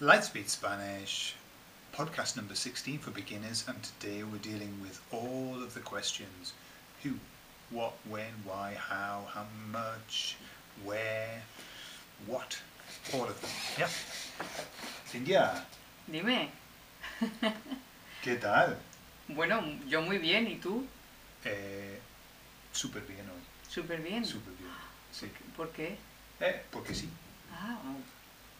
Lightspeed Spanish, podcast number 16 for beginners, and today we're dealing with all of the questions who, what, when, why, how, how much, where, what, all of them. Yeah? Cintia, Dime. ¿qué tal? Bueno, yo muy bien, ¿y tú? Eh, súper bien hoy, Súper bien. súper bien. Sí. ¿Por qué? Eh, porque sí, Ah, oh,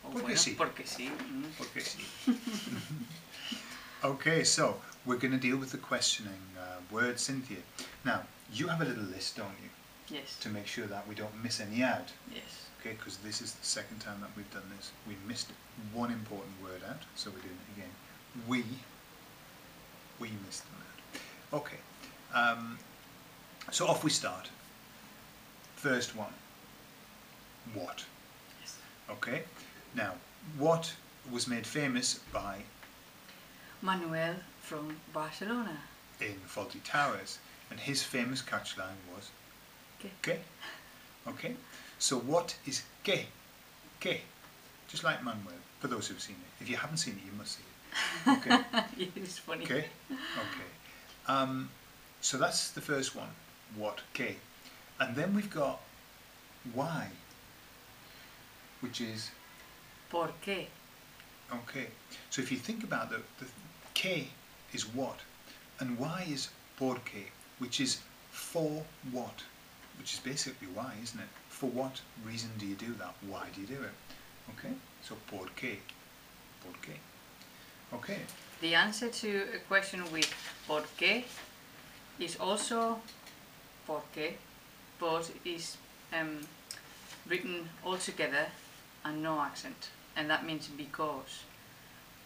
Porque bueno, sí. Porque sí. mm. porque sí. okay, so we're going to deal with the questioning uh, word, Cynthia. Now, you have a little list, don't you? Yes, to make sure that we don't miss any out. yes. Okay, because this is the second time that we've done this. We missed one important word out, so we're doing it again. We, we missed them out. Okay, um, so off we start. First one. What? yes. Okay, now what was made famous by Manuel from Barcelona. in Fawlty Towers, and his famous catchline was ¿Qué? que. Okay, so what is que? Que. Just like Manuel, for those who've seen it. If you haven't seen it, you must see it. Okay, it's funny. okay, okay. Um, so that's the first one. What? Que. And then we've got why, which is ¿Por qué? okay. So if you think about the, the que is what, and why is por qué, which is for what, which is basically why, isn't it? For what reason do you do that? Why do you do it? Okay, so por qué, por qué. Okay, The answer to a question with ¿por qué? is also ¿por qué? but is um, written all together and no accent. And that means because.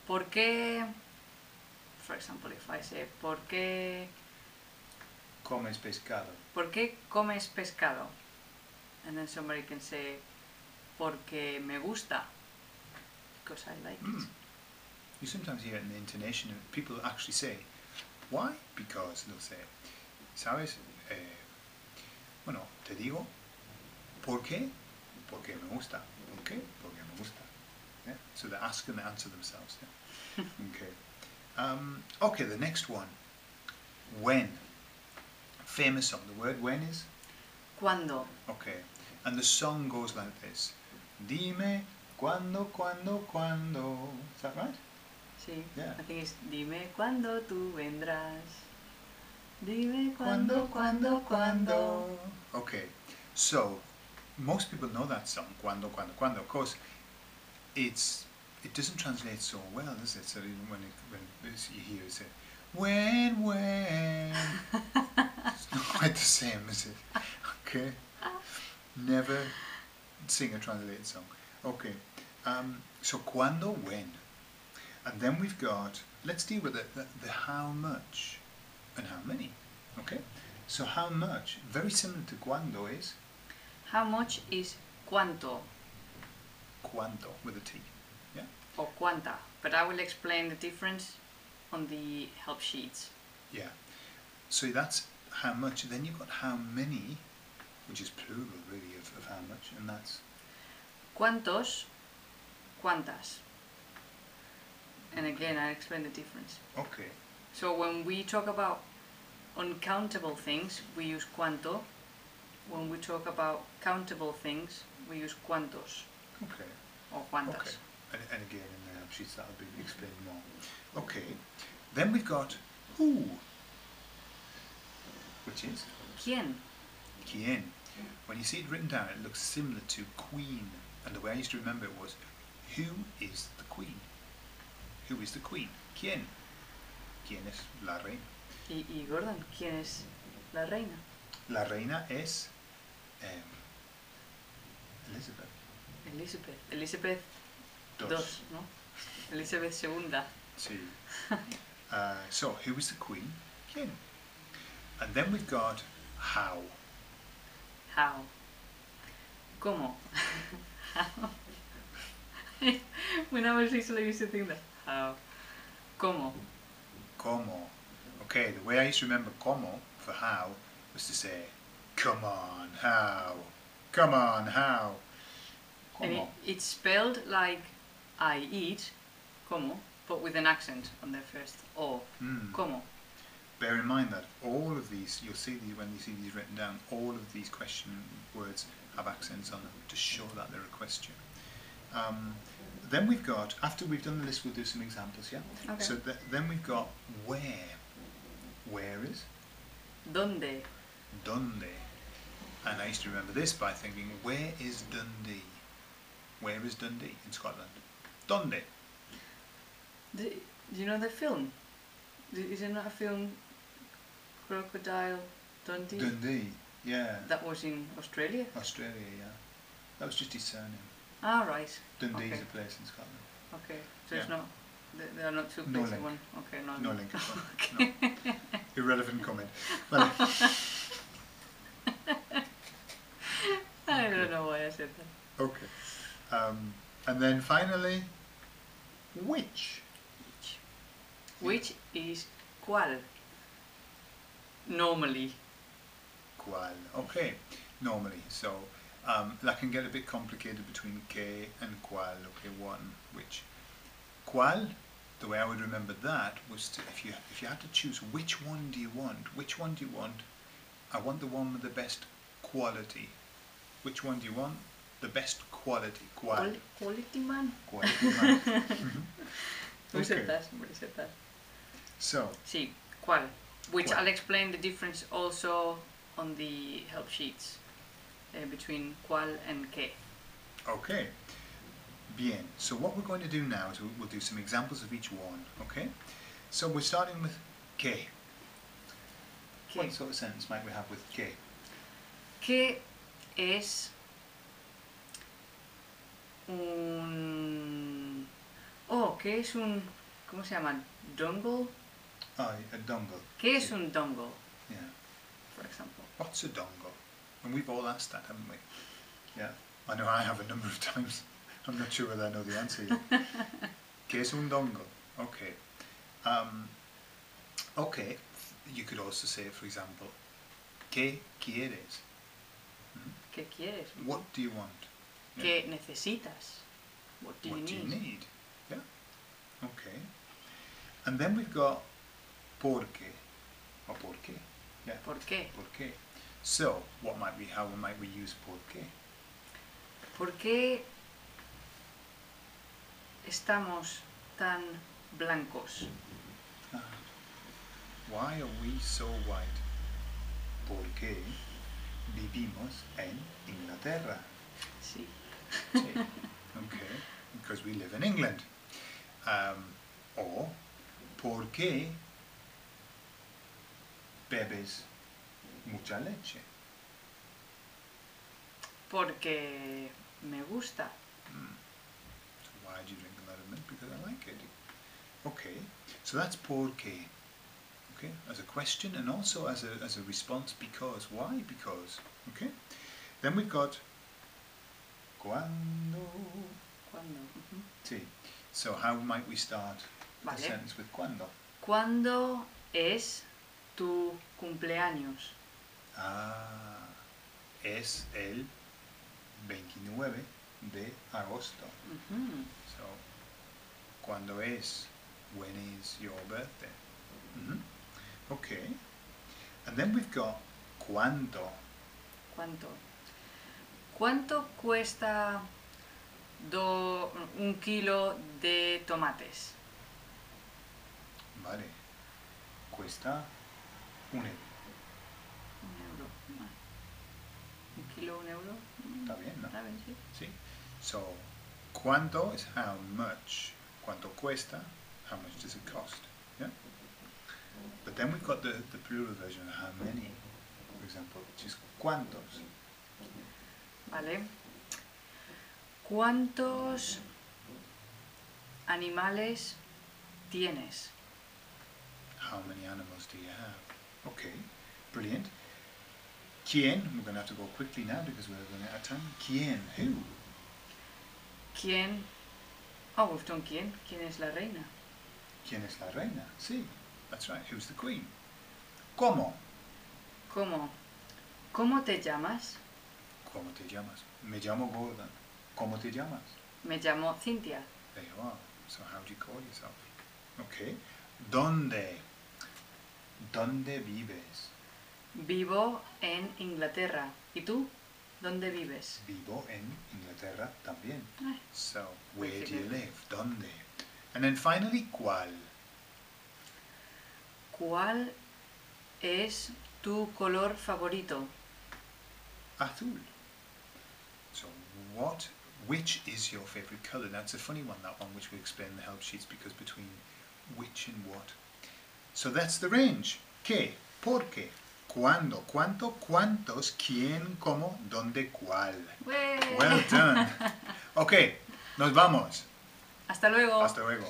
¿Por qué? For example, if I say ¿por qué, comes pescado. ¿por qué comes pescado? And then somebody can say porque me gusta. Because I like it. Mm. You sometimes hear it in the intonation, and people actually say, why? Because they'll say, ¿sabes? Eh, bueno, te digo, ¿por qué? Porque me gusta. ¿Por qué? Porque me gusta. Yeah? So they ask and they answer themselves. Yeah? okay. Um, okay, the next one. When. Famous song. The word when is? ¿Cuándo? Okay. And the song goes like this. Dime cuándo, cuándo, cuándo. Is that right? Sí. Yeah. I think it's dime cuándo tú vendrás. Dime cuándo, cuándo, cuándo. Okay, so most people know that song, Cuando, Cuando, Cuando. Of course, it's it doesn't translate so well, does it? So when it, when you hear it say, when, when, it's not quite the same, is it? Okay, never sing a translated song. Okay, um, so Cuando, when, and then we've got. Let's deal with the, the, the how much and how many. Okay, so how much? Very similar to cuando is How much is cuánto cuánto with a T. Yeah. or cuánta? But I will explain the difference on the help sheets. Yeah. So that's how much. Then you've got how many, which is plural really of, of how much, and that's ¿Cuántos? ¿Cuántas? And again, I explain the difference. okay. So when we talk about uncountable things, we use cuánto. When we talk about countable things, we use cuántos Okay. or cuántas. Okay. And, and again in the uh, help sheets that'll be explained more. Okay. Then we've got who, which is ¿Quién? quién. When you see it written down, it looks similar to queen, and the way I used to remember it was, who is the queen? Who is the queen? ¿Quién? ¿Quién es la reina? Y, y Gordon, ¿quién es la reina? La reina es em, Elizabeth. Elizabeth. Elizabeth Dos. dos, ¿no? Elizabeth segunda. Sí. Uh, so, who is the queen? ¿Quién? And then we've got how. How? ¿Cómo? How? when I was little, I used to think that. How? ¿Cómo? Como. Okay, the way I used to remember como for how was to say, come on, how? Come on, how? And it, it's spelled like I eat, como, but with an accent on the first O. Mm. Como. Bear in mind that all of these, you'll see these when you see these written down, all of these question words have accents on them to show that they're a question. Um, then we've got, after we've done the list, we'll do some examples, yeah? Okay. So th- then we've got where. Where is Donde. Dundee. And I used to remember this by thinking, where is Dundee? Where is Dundee in Scotland? Dundee. The, do you know the film? Is it not a film, Crocodile Dundee? Dundee, yeah. That was in Australia? Australia, yeah. That was just his surname. Ah, right. Dundee's Okay. a place in Scotland. Okay, so it's not, there there are not two No places one. Okay, no, No no. link all. No. Irrelevant comment. Well, I don't know why I said that. okay. Um, and then finally, which? Which is cuál? Normally. Qual. Okay. Normally. So um, that can get a bit complicated between que and qual. Okay, one, which. Qual, the way I would remember that was to, if you if you had to choose which one do you want, which one do you want? I want the one with the best quality. Which one do you want? The best quality. Qual. Qual- quality man? Quality man. Mhm. Who Okay. said that? Somebody said that. So, Sí, cuál? Which Cuál. I'll explain the difference also on the help sheets uh, between cuál and que. okay. Bien. So what we're going to do now is we'll, do some examples of each one. Okay. So we're starting with que. Que. What sort of sentence might we have with que? ¿Qué es un... Oh, ¿qué es un... ¿Cómo se llama? Dongle? Oh, a dongle. ¿Qué es un dongle, Yeah. for example? What's a dongle? And we've all asked that, haven't we? Yeah. I know I have a number of times. I'm not sure whether I know the answer yet. ¿Qué es un dongle? Okay. Um, okay. You could also say, for example, ¿Qué quieres? Mhm. ¿Qué quieres? What do you want? Yeah. ¿Qué necesitas? What do what you do you need? need? Yeah. Okay. And then we've got por qué. Or por qué. Yeah. ¿Por qué? Por qué. So, what might we, how might we use por qué? ¿Por qué estamos tan blancos? Ah. Why are we so white? Porque vivimos en Inglaterra. Sí. Okay. Because we live in England. Um, or, ¿por qué bebes mucha leche? Porque me gusta. Mm. So why do you drink a lot of milk? Because I like it. Okay, so that's por qué. Okay, as a question and also as a, as a response because. Why? Because. Okay. Then we've got cuando. ¿Cuándo? Ujú. Sí. So how might we start Vale. a sentence with cuando? ¿Cuándo es tu cumpleaños? Ah, es el 29 de agosto. So, cuando es? When is your birthday? Mhm. Okay. And then we've got cuánto. ¿Cuánto? ¿Cuánto cuesta do- un kilo de tomates? Vale. Cuesta un euro. Un euro. ¿Un kilo, un euro? Está bien, ¿no? Está bien, sí. Sí. So, cuánto is how much. Cuánto cuesta, how much does it cost? Yeah? But then we've got the, the plural version of how many, for example, which is cuántos. Vale. ¿Cuántos animales tienes? How many animals do you have? Okay, brilliant. ¿Quién? We're going to have to go quickly now because we're running out of time. ¿Quién? Who? ¿Quién? Oh, we've done quién. ¿Quién es la reina? ¿Quién es la reina? Sí, that's right. Who's the queen? ¿Cómo? ¿Cómo? ¿Cómo te llamas? ¿Cómo te llamas? Me llamo Gordon. ¿Cómo te llamas? Me llamo Cintia. There you are. So how do you call yourself? Okay. ¿Dónde? ¿Dónde vives? Vivo en Inglaterra. ¿Y tú? ¿Dónde vives? Vivo en Inglaterra también. Ay, So, where do you live? ¿Dónde? And then finally, ¿cuál? ¿Cuál es tu color favorito? Azul. What, which is your favorite color? That's a funny one, that one, which we explain in the help sheets, because between which and what. So that's the range. ¿Qué? ¿Por qué? ¿Cuándo? ¿Cuánto? ¿Cuántos? ¿Quién? ¿Cómo? ¿Dónde? ¿Cuál? ¡Ué! Well done. Ok, nos vamos. Hasta luego. Hasta luego.